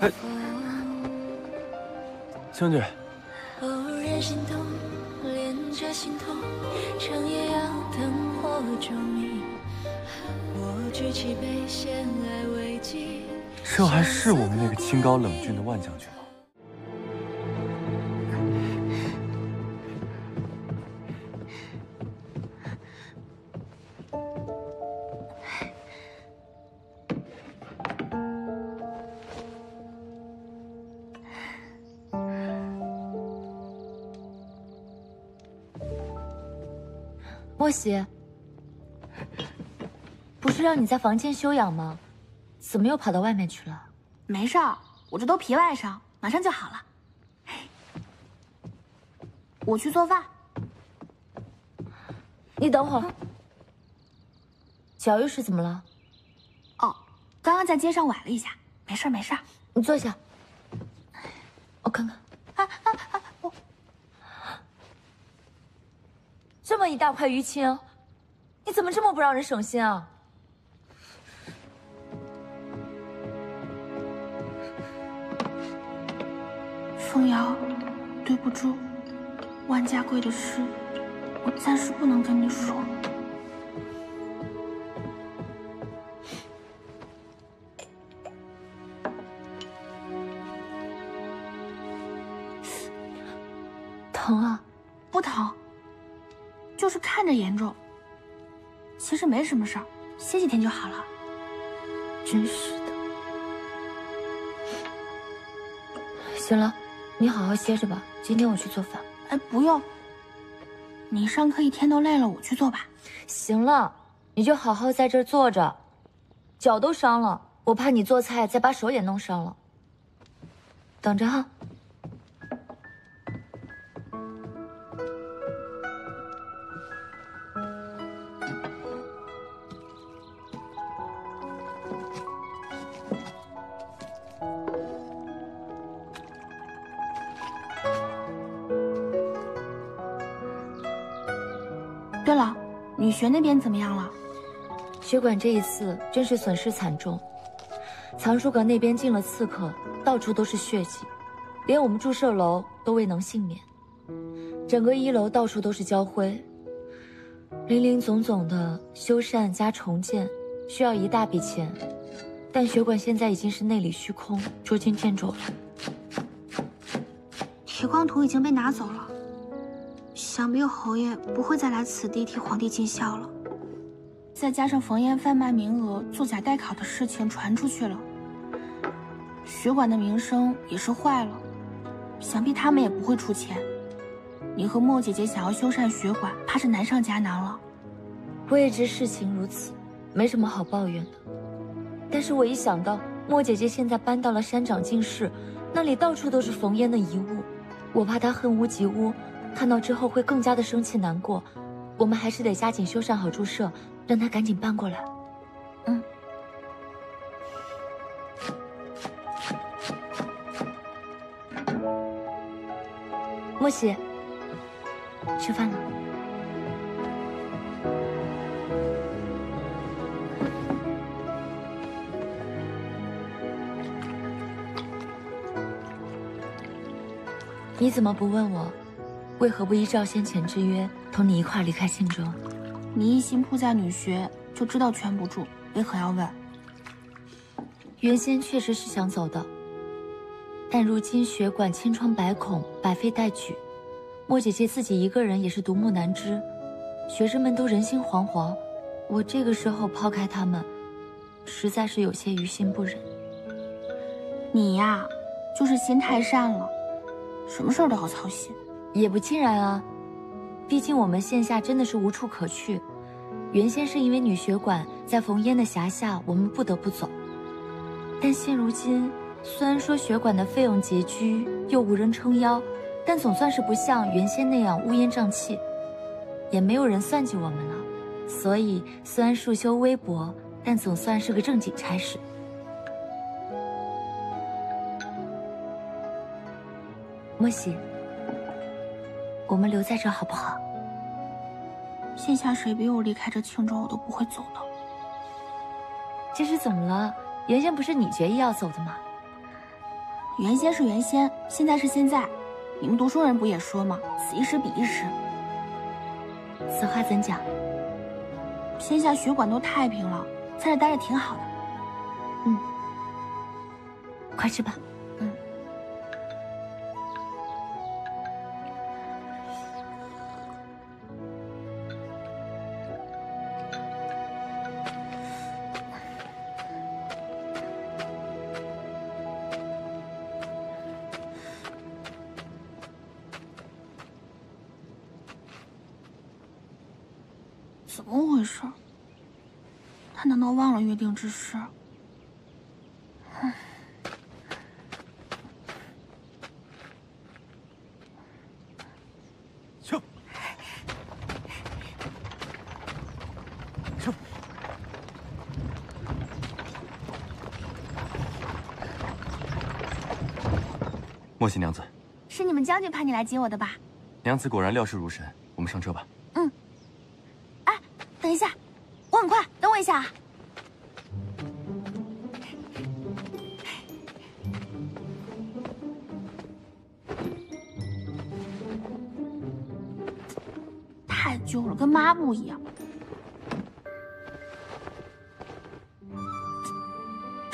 哎，将军。这还是我们那个清高冷峻的万将军吗？莫喜，不是让你在房间休养吗？怎么又跑到外面去了？没事儿，我这都皮外伤，马上就好了。我去做饭。你等会儿，脚又是怎么了？哦，刚刚在街上崴了一下，没事没事你坐下，我看看。啊啊啊！这么一大块淤青，你怎么这么不让人省心啊？凤瑶，对不住，万家贵的事，我暂时不能跟你说。没什么事儿，歇几天就好了。真是的。行了，你好好歇着吧。今天我去做饭。哎，不用。你上课一天都累了，我去做吧。行了，你就好好在这儿坐着。脚都伤了，我怕你做菜再把手也弄伤了。等着哈。女学那边怎么样了？血管这一次真是损失惨重，藏书阁那边进了刺客，到处都是血迹，连我们注射楼都未能幸免。整个一楼到处都是焦灰，林林总总的修缮加重建需要一大笔钱，但血管现在已经是内里虚空，捉襟见肘了。铁光图已经被拿走了。想必侯爷不会再来此地替皇帝尽孝了。再加上冯嫣贩卖名额、作假代考的事情传出去了，学馆的名声也是坏了。想必他们也不会出钱。你和莫姐姐想要修缮学馆，怕是难上加难了。我也知事情如此，没什么好抱怨的。但是我一想到莫姐姐现在搬到了山长进士，那里到处都是冯嫣的遗物，我怕她恨屋及乌。看到之后会更加的生气难过，我们还是得加紧修缮好注射，让他赶紧搬过来。嗯。莫喜，吃饭了。你怎么不问我？为何不依照先前之约，同你一块离开庆州？你一心扑在女学，就知道圈不住，为何要问？原先确实是想走的，但如今学馆千疮百孔，百废待举，莫姐姐自己一个人也是独木难支，学生们都人心惶惶，我这个时候抛开他们，实在是有些于心不忍。你呀，就是心太善了，什么事儿都好操心。也不尽然啊，毕竟我们线下真的是无处可去。原先是因为女学馆在冯嫣的辖下，我们不得不走。但现如今，虽然说学馆的费用拮据，又无人撑腰，但总算是不像原先那样乌烟瘴气，也没有人算计我们了。所以虽然束修微薄，但总算是个正经差事。莫喜。我们留在这好不好？现下谁逼我离开这青州，我都不会走的。这是怎么了？原先不是你决意要走的吗？原先是原先，现在是现在。你们读书人不也说吗？此一时彼一时。此话怎讲？天下学馆都太平了，在这待着挺好的。嗯，快吃吧。他难道忘了约定之事？去，去。莫西娘子，是你们将军派你来接我的吧？娘子果然料事如神，我们上车吧。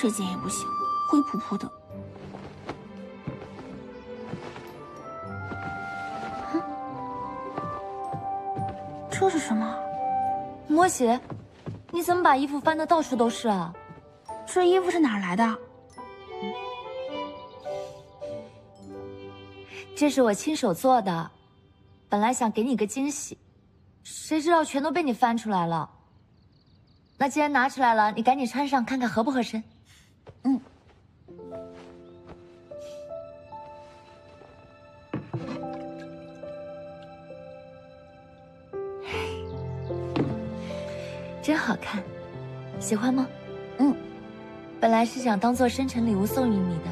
这件也不行，灰扑扑的。这是什么？莫喜，你怎么把衣服翻的到处都是啊？这衣服是哪来的？这是我亲手做的，本来想给你个惊喜，谁知道全都被你翻出来了。那既然拿出来了，你赶紧穿上看看合不合身。嗯。真好看，喜欢吗？嗯，本来是想当做生辰礼物送予你的，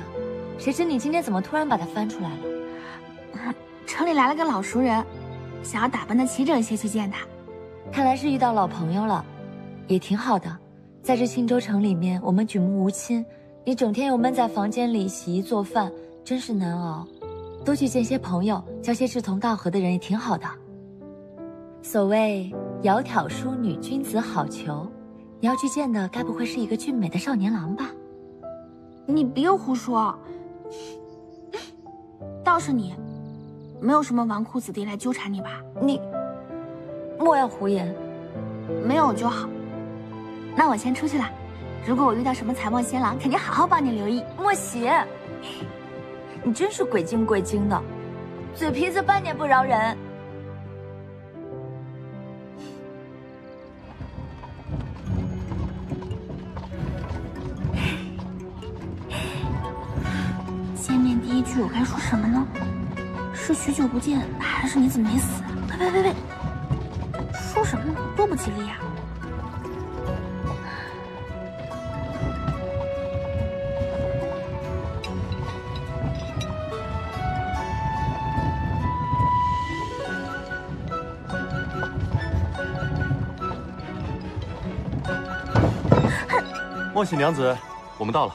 谁知你今天怎么突然把它翻出来了？城里来了个老熟人，想要打扮的齐整些去见他。看来是遇到老朋友了，也挺好的。在这青州城里面，我们举目无亲，你整天又闷在房间里洗衣做饭，真是难熬。多去见些朋友，交些志同道合的人也挺好的。所谓。窈窕淑女，君子好逑。你要去见的，该不会是一个俊美的少年郎吧？你别胡说。倒是你，没有什么纨绔子弟来纠缠你吧？你莫要胡言。没有就好。那我先出去了。如果我遇到什么才貌仙郎，肯定好好帮你留意。莫喜，你真是鬼精鬼精的，嘴皮子半点不饶人。见面第一句我该说什么呢？是许久不见，还是你怎么没死？呸呸呸呸！说什么呢？多不吉利呀！恭喜娘子，我们到了。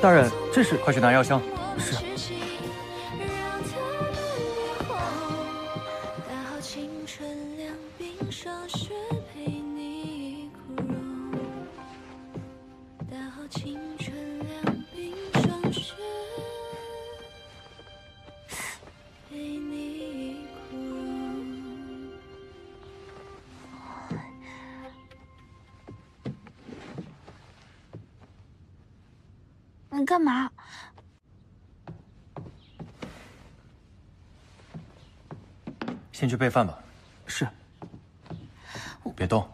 大人，这是快去拿药箱。你干嘛？先去备饭吧。是。别动。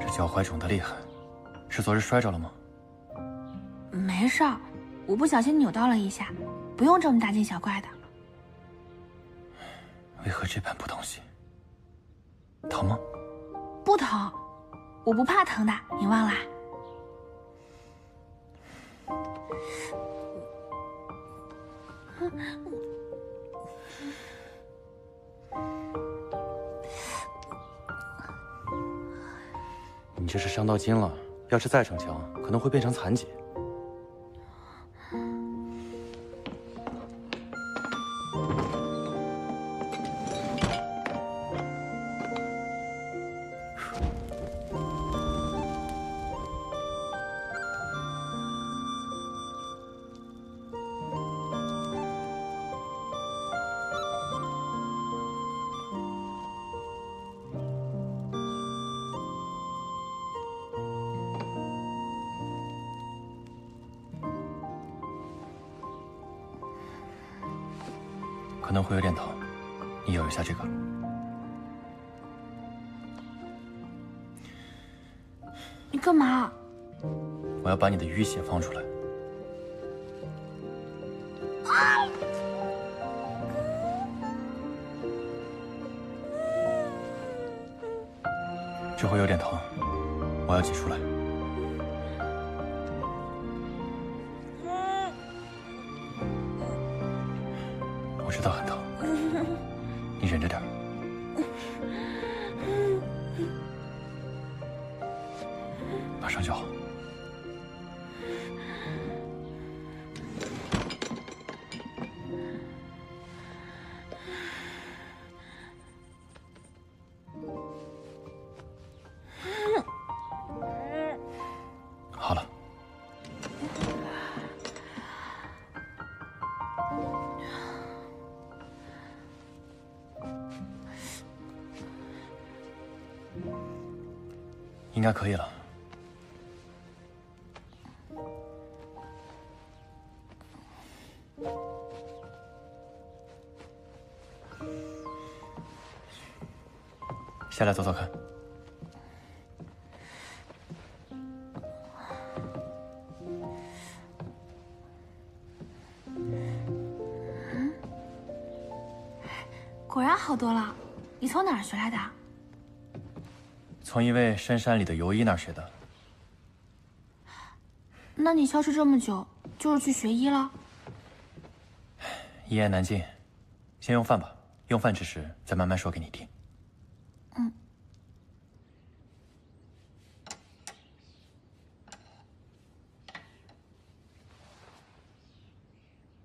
这脚踝肿的厉害，是昨日摔着了吗？没事儿，我不小心扭到了一下。不用这么大惊小怪的。为何这般不动心？疼吗？不疼，我不怕疼的，你忘了？你这是伤到筋了，要是再逞强，可能会变成残疾。淤血放出来。这会有点疼，我要挤出来。应该可以了。下来走走看。果然好多了。你从哪儿学来的？从一位深山里的游医那儿学的。那你消失这么久，就是去学医了？一言难尽，先用饭吧。用饭之时，再慢慢说给你听。嗯。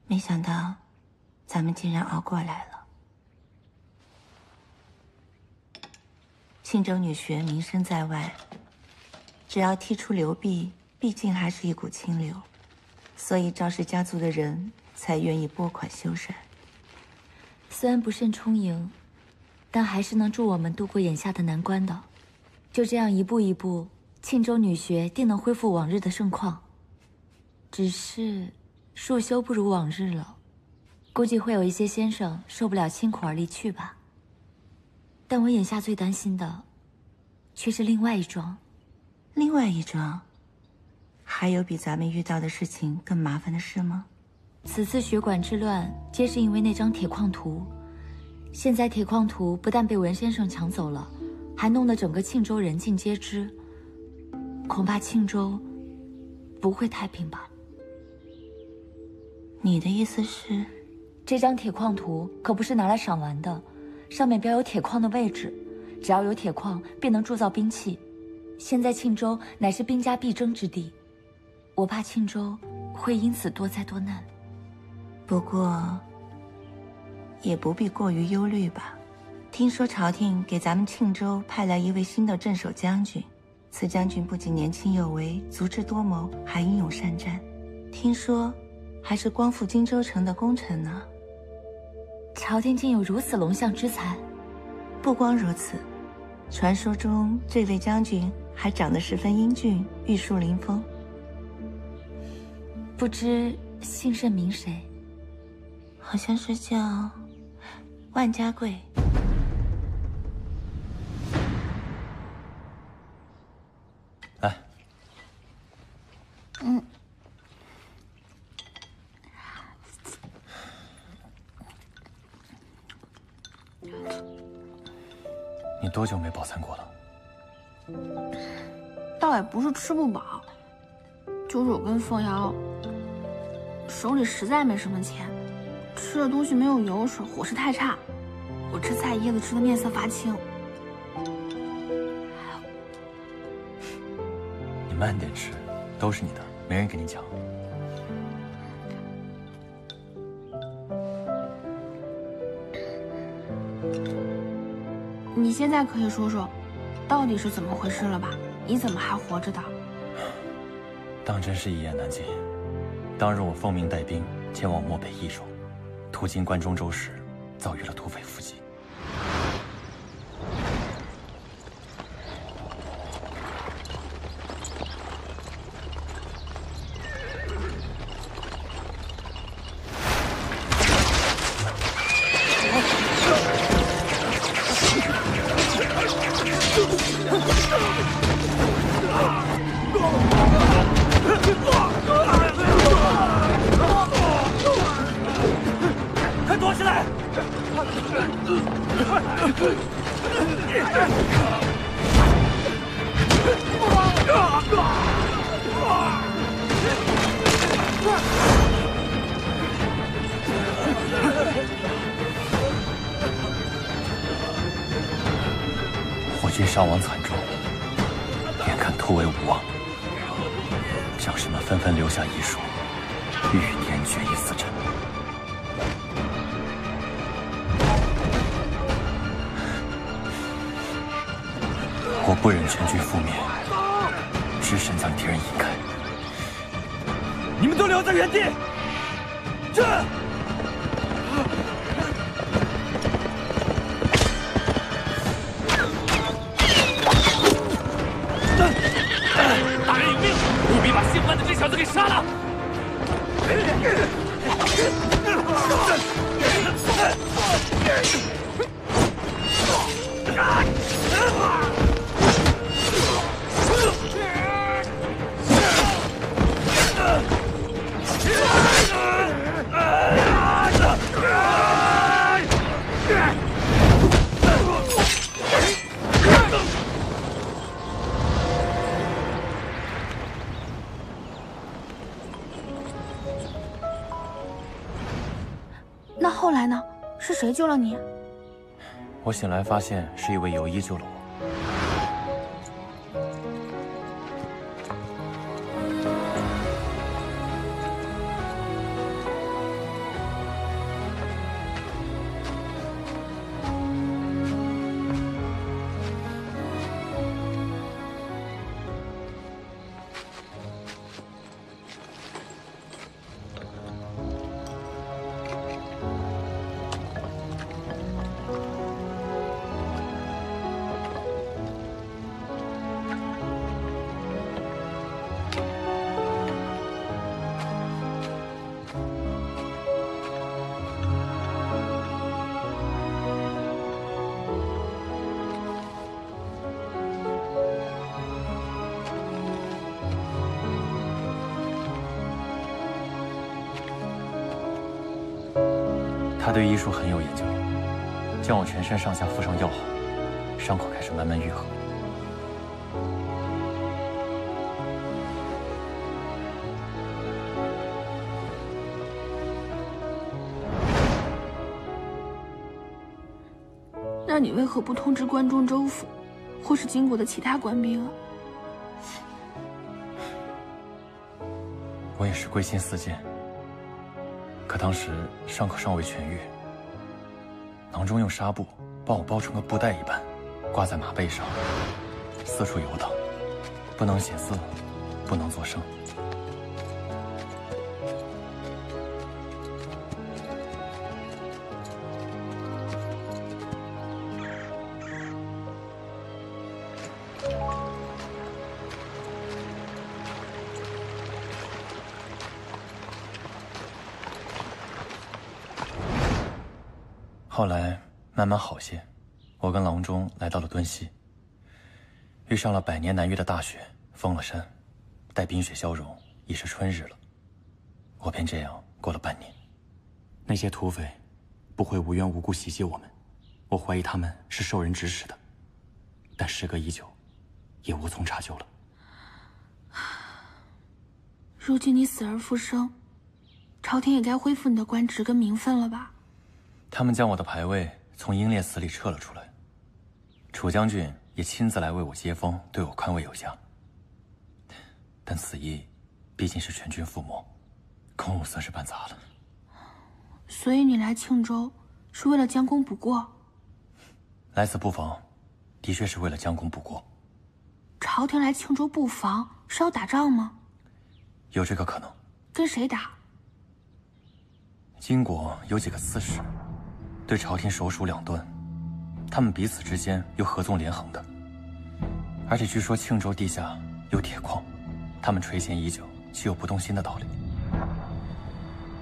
没想到，咱们竟然熬过来了。庆州女学名声在外，只要剔出刘弼，毕竟还是一股清流，所以赵氏家族的人才愿意拨款修缮。虽然不甚充盈，但还是能助我们度过眼下的难关的。就这样一步一步，庆州女学定能恢复往日的盛况。只是束修不如往日了，估计会有一些先生受不了辛苦而离去吧。但我眼下最担心的，却是另外一桩。另外一桩，还有比咱们遇到的事情更麻烦的事吗？此次血管之乱，皆是因为那张铁矿图。现在铁矿图不但被文先生抢走了，还弄得整个庆州人尽皆知。恐怕庆州不会太平吧？你的意思是？这张铁矿图可不是拿来赏玩的，上面标有铁矿的位置，只要有铁矿便能铸造兵器。现在庆州乃是兵家必争之地，我怕庆州会因此多灾多难。不过，也不必过于忧虑吧。听说朝廷给咱们庆州派来一位新的镇守将军，此将军不仅年轻有为，足智多谋，还英勇善战。听说，还是光复荆州城的功臣呢。朝廷竟有如此龙象之才，不光如此，传说中这位将军还长得十分英俊，玉树临风。不知姓甚名谁？好像是叫万家贵。来，嗯。你多久没饱餐过了？倒也不是吃不饱，就是我跟凤瑶手里实在没什么钱，吃的东西没有油水，伙食太差，我吃菜叶子吃的面色发青。你慢点吃，都是你的，没人跟你抢。现在可以说说，到底是怎么回事了吧？你怎么还活着的？当真是一言难尽。当日我奉命带兵前往漠北易手，途经关中州时，遭遇了土匪伏击。杀了！你？我醒来发现是一位游医救了我。他对医术很有研究将我全身上下敷上药后伤口开始慢慢愈合。那你为何不通知关中州府或是金国的其他官兵啊？我也是归心似箭当时伤口尚未痊愈，囊中用纱布帮我包成个布袋一般，挂在马背上，四处游荡，不能写字，不能作声。慢慢好些，我跟郎中来到了敦西，遇上了百年难遇的大雪，封了山，待冰雪消融，已是春日了。我便这样过了半年。那些土匪不会无缘无故袭击我们，我怀疑他们是受人指使的，但时隔已久，也无从查究了。如今你死而复生，朝廷也该恢复你的官职跟名分了吧？他们将我的牌位从英烈祠里撤了出来，楚将军也亲自来为我接风，对我宽慰有加。但此役毕竟是全军覆没，公务算是办砸了。所以你来庆州是为了将功补过？来此布防，的确是为了将功补过。朝廷来庆州布防是要打仗吗？有这个可能。跟谁打？金国有几个刺史。对朝廷首属两端，他们彼此之间又合纵连横的，而且据说庆州地下有铁矿，他们垂涎已久，岂有不动心的道理？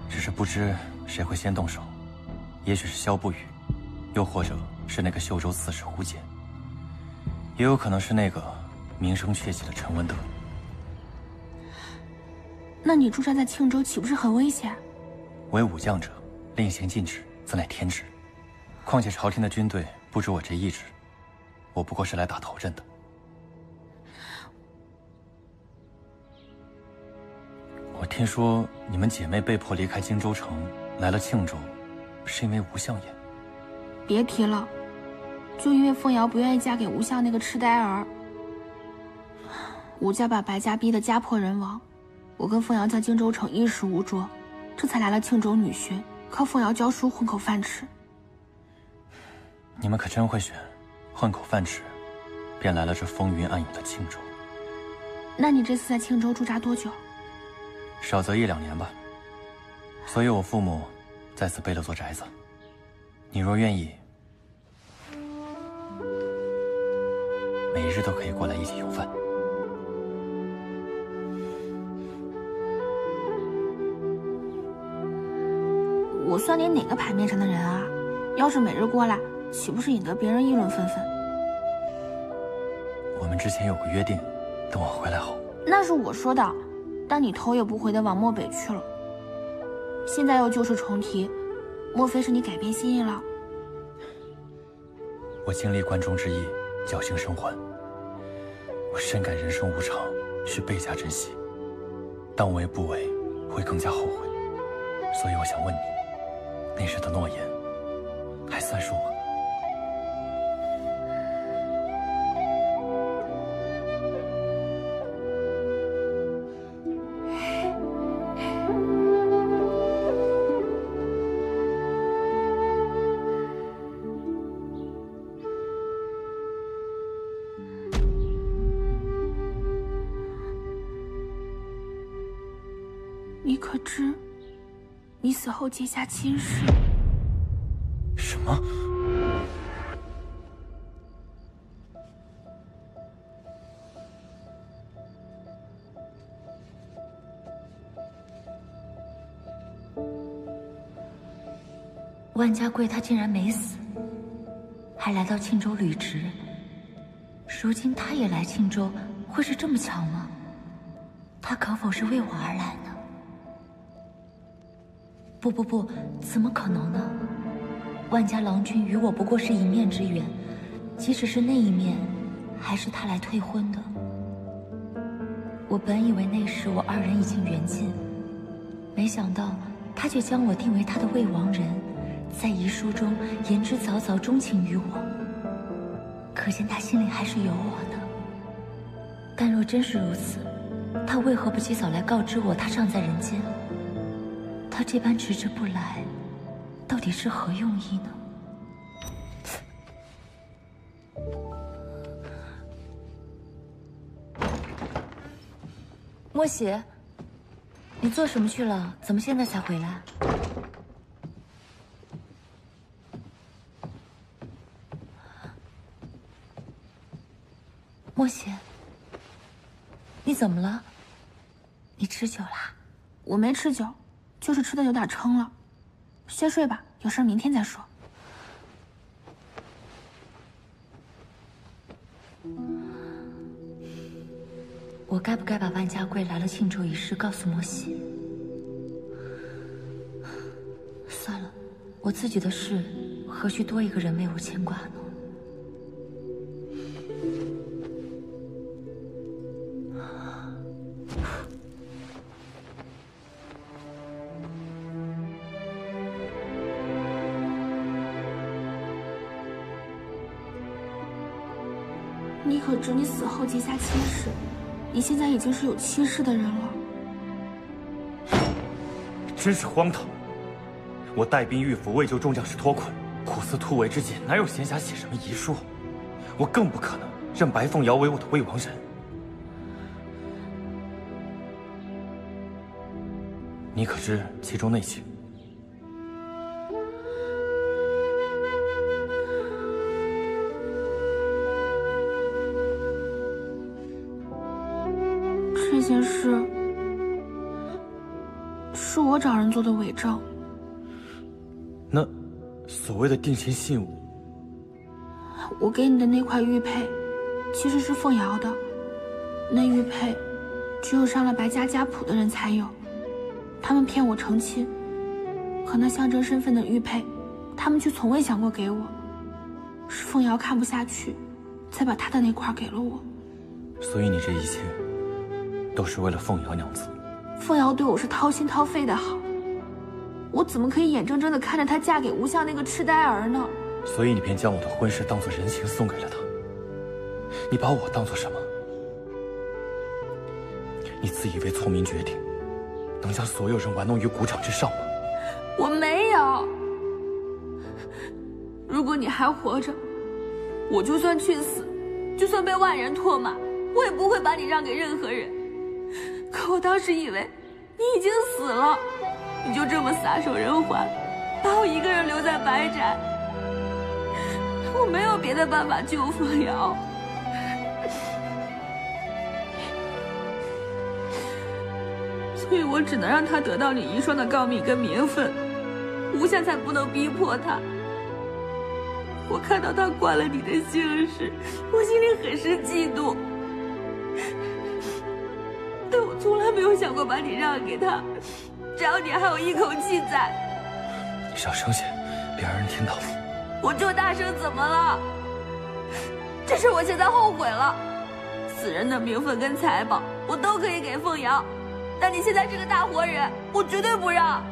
只是不知谁会先动手，也许是萧不语，又或者是那个秀州刺史胡简，也有可能是那个名声鹊起的陈文德。那你驻扎在庆州岂不是很危险？为武将者，令行禁止，自乃天职。况且朝廷的军队不止我这一支，我不过是来打头阵的。我听说你们姐妹被迫离开荆州城，来了庆州，是因为吴相爷。别提了，就因为凤瑶不愿意嫁给吴相那个痴呆儿，吴家把白家逼得家破人亡，我跟凤瑶在荆州城衣食无着，这才来了庆州女学，靠凤瑶教书混口饭吃。你们可真会选，混口饭吃，便来了这风云暗涌的庆州。那你这次在庆州驻扎多久？少则一两年吧。所以我父母在此备了座宅子。你若愿意，每日都可以过来一起用饭。我算你哪个牌面上的人啊？要是每日过来。岂不是引得别人议论纷纷？我们之前有个约定，等我回来后。那是我说的，但你头也不回的往漠北去了。现在又旧事重提，莫非是你改变心意了？我经历关中之役，侥幸生还。我深感人生无常，需倍加珍惜。当为不为，会更加后悔。所以我想问你，那时的诺言，还算数吗？后结下亲事？什么？万家贵他竟然没死，还来到庆州履职。如今他也来庆州，会是这么巧吗？他可否是为我而来呢？不不不，怎么可能呢？万家郎君与我不过是一面之缘，即使是那一面，还是他来退婚的。我本以为那时我二人已经缘尽，没想到他却将我定为他的未亡人，在遗书中言之凿凿钟情于我。可见他心里还是有我的。但若真是如此，他为何不及早来告知我他尚在人间？他这般迟迟不来，到底是何用意呢？莫喜，你做什么去了？怎么现在才回来？莫喜，你怎么了？你吃酒啦？我没吃酒，就是吃的有点撑了。先睡吧，有事明天再说。我该不该把万家贵来了庆祝一事告诉莫西？算了，我自己的事何须多一个人为我牵挂呢？你可知你死后结下亲事？你现在已经是有妻室的人了，真是荒唐！我带兵御府，为救众将士脱困，苦思突围之际，哪有闲暇写什么遗书？我更不可能认白凤瑶为我的未亡人。你可知其中内情？件事是我找人做的伪证。那所谓的定情信物，我给你的那块玉佩，其实是凤瑶的。那玉佩，只有上了白家家谱的人才有。他们骗我成亲，可那象征身份的玉佩，他们却从未想过给我。是凤瑶看不下去，才把她的那块给了我。所以你这一切，都是为了凤瑶娘子。凤瑶对我是掏心掏肺的好，我怎么可以眼睁睁的看着她嫁给吴相那个痴呆儿呢？所以你便将我的婚事当做人情送给了他。你把我当做什么？你自以为聪明绝顶，能将所有人玩弄于股掌之上吗？我没有。如果你还活着，我就算去死，就算被万人唾骂，我也不会把你让给任何人。可我当时以为你已经死了，你就这么撒手人寰，把我一个人留在白宅。我没有别的办法救凤瑶，所以我只能让他得到你遗孀的诰命跟名分，吴相才不能逼迫他。我看到他冠了你的姓氏，我心里很是嫉妒，从来没有想过把你让给他，只要你还有一口气在。你少声些，别让人听到。我就大声怎么了？这事我现在后悔了，死人的名分跟财宝我都可以给凤瑶，但你现在是个大活人，我绝对不让。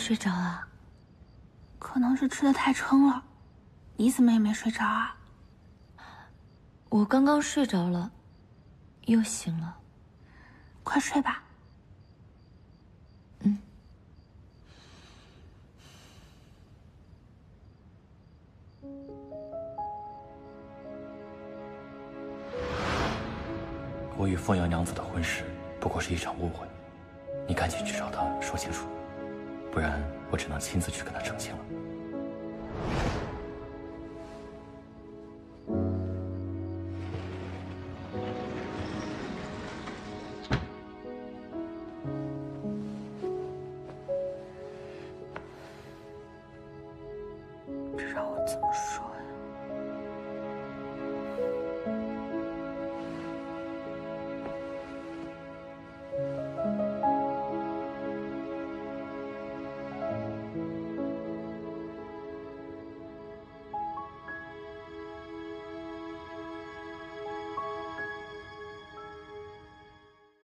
睡着啊？可能是吃的太撑了，你怎么也没睡着啊？我刚刚睡着了，又醒了。快睡吧。嗯。我与凤阳娘子的婚事不过是一场误会，你赶紧去找她说清楚，不然我只能亲自去跟他澄清了。